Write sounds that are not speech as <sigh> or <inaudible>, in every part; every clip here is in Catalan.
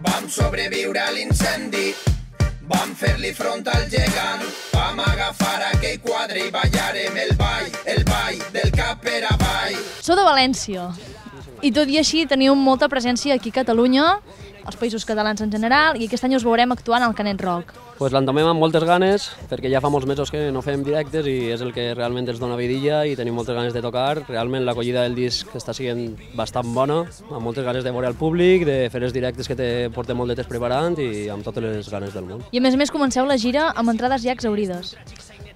Vam sobreviure a l'incendi, vam fer-li front al gegant, vam agafar aquell quadre i ballarem el ball, el ball del cap per avall. Sou de València i tot i així teniu molta presència aquí a Catalunya, als països catalans en general, i aquest any us veurem actuant al Canet Rock. Pues l'entomem amb moltes ganes, perquè ja fa molts mesos que no fem directes i és el que realment ens dona vidilla i tenim moltes ganes de tocar. Realment l'acollida del disc està sent bastant bona, amb moltes ganes de veure el públic, de fer els directes que te portem molt de temps preparant i amb totes les ganes del món. I a més a més comenceu la gira amb entrades ja exaurides.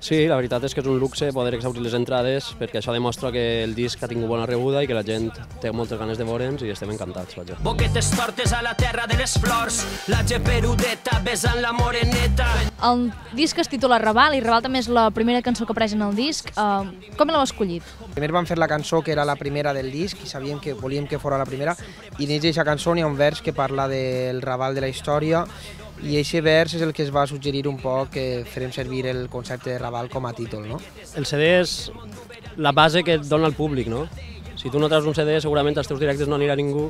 Sí, la veritat és que és un luxe poder exaurir les entrades perquè això demostra que el disc ha tingut bona rebuda i que la gent té moltes ganes de veure'ns i estem encantats, vaja. Boquetes tortes a la terra de les flors, la geperudeta besant la moreneta. El disc es titula Raval i Raval també és la primera cançó que apareix en el disc. Uh, com l'heu escollit? Primer vam fer la cançó que era la primera del disc i sabíem que volíem que fora la primera i dins d'aquesta cançó hi ha un vers que parla del Raval de la història i aquest vers és el que es va suggerir un poc que farem servir el concepte de Raval com a títol, no? El CD és la base que et dona el públic, no? Si tu no treus un CD, segurament als teus directes no anirà ningú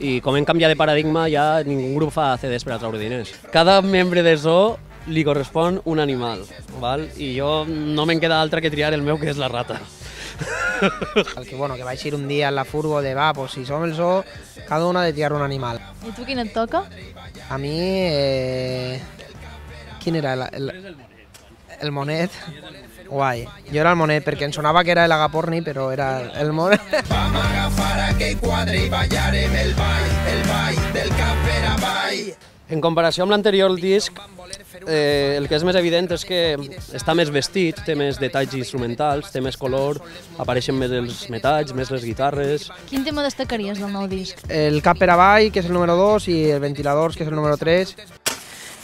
i com hem canviat de paradigma, ja ningú grup fa CDs per a treure diners. Cada membre de Zoo li correspon un animal, val? i jo no me'n queda altra que triar el meu, que és la rata. El que, bueno, que vaig ir un dia en la furgo de va, pues si som el zoo, cada un ha de triar un animal. I tu quin et toca? A mi... Eh... Quin era? El, el, el monet. Guai. Jo era el monet, perquè em sonava que era el agaporni, però era el monet. Vam agafar aquell quadre i ballarem el ball, el ball del cap per avall. En comparació amb l'anterior disc, eh, el que és més evident és que està més vestit, té més detalls instrumentals, té més color, apareixen més els metalls, més les guitarres... Quin tema destacaries del nou disc? El cap per avall, que és el número 2, i el ventiladors, que és el número 3.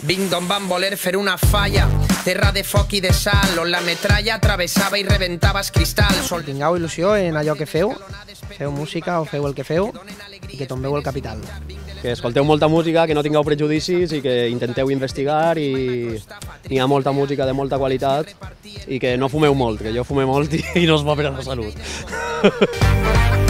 Vinc d'on van voler fer una falla, terra de foc i de sal, on la metralla travessava i reventava els cristalls. Sol... Tingueu il·lusió en allò que feu, feu música o feu el que feu, i que tombeu el capital. Que escolteu molta música, que no tingueu prejudicis i que intenteu investigar i hi ha molta música de molta qualitat i que no fumeu molt, que jo fume molt <laughs> i, no es va per a la salut. <laughs>